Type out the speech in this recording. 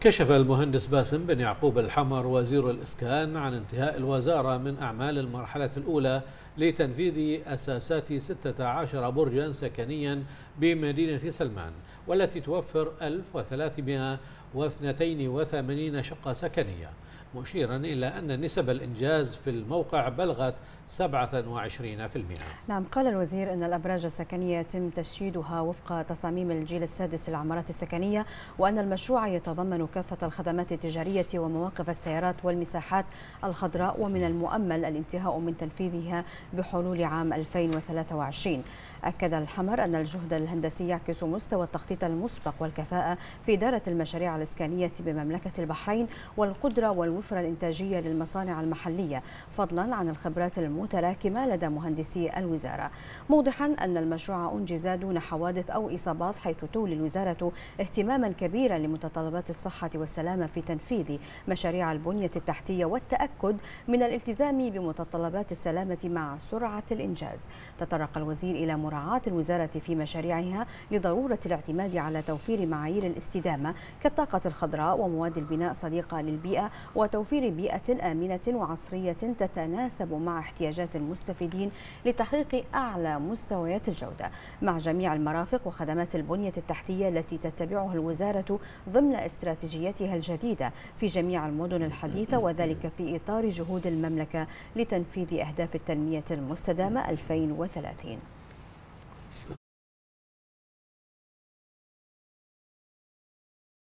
كشف المهندس باسم بن يعقوب الحمر وزير الإسكان عن انتهاء الوزارة من أعمال المرحلة الأولى لتنفيذ أساسات 16 برجا سكنيا بمدينة سلمان. والتي توفر 1382 شقة سكنية مشيرا إلى أن نسب الإنجاز في الموقع بلغت 27% نعم قال الوزير أن الأبراج السكنية يتم تشييدها وفق تصاميم الجيل السادس للعمارات السكنية وأن المشروع يتضمن كافة الخدمات التجارية ومواقف السيارات والمساحات الخضراء ومن المؤمل الانتهاء من تنفيذها بحلول عام 2023 أكد الحمر أن الجهد الهندسي يعكس مستوى التخطيط المسبق والكفاءة في إدارة المشاريع الإسكانية بمملكة البحرين والقدرة والوفرة الإنتاجية للمصانع المحلية فضلا عن الخبرات المتراكمة لدى مهندسي الوزارة. موضحا أن المشروع أنجز دون حوادث أو إصابات حيث تولي الوزارة اهتماما كبيرا لمتطلبات الصحة والسلامة في تنفيذ مشاريع البنية التحتية والتأكد من الالتزام بمتطلبات السلامة مع سرعة الإنجاز. تطرق الوزير إلى مراعاة الوزارة في مشاريعها لضرورة الاعتماد على توفير معايير الاستدامة كالطاقة الخضراء ومواد البناء صديقة للبيئة وتوفير بيئة آمنة وعصرية تتناسب مع احتياجات المستفيدين لتحقيق أعلى مستويات الجودة. مع جميع المرافق وخدمات البنية التحتية التي تتبعها الوزارة ضمن استراتيجيتها الجديدة في جميع المدن الحديثة وذلك في إطار جهود المملكة لتنفيذ أهداف التنمية المستدامة 2030